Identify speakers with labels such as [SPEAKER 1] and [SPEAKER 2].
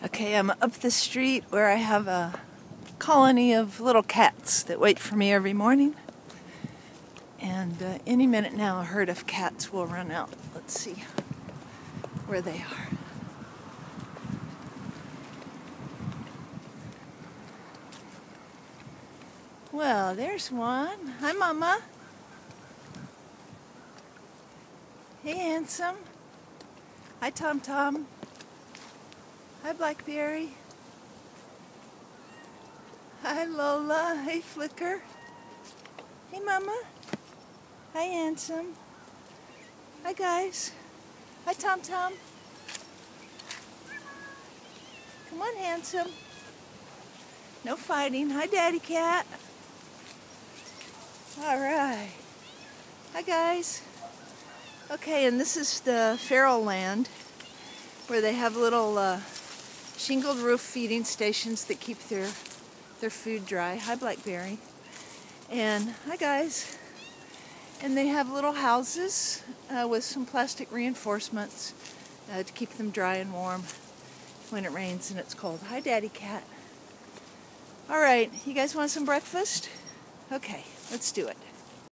[SPEAKER 1] Okay, I'm up the street where I have a colony of little cats that wait for me every morning. And uh, any minute now, a herd of cats will run out. Let's see where they are. Well, there's one. Hi, Mama. Hey, handsome. Hi, Tom Tom. Hi, Blackberry. Hi, Lola. Hey, Flicker. Hey, Mama. Hi, Handsome. Hi, guys. Hi, Tom Tom. Come on, Handsome. No fighting. Hi, Daddy Cat. All right. Hi, guys. Okay, and this is the feral land where they have little uh, shingled roof feeding stations that keep their their food dry. Hi, Blackberry. And hi, guys. And they have little houses uh, with some plastic reinforcements uh, to keep them dry and warm when it rains and it's cold. Hi, Daddy Cat. All right, you guys want some breakfast? Okay, let's do it.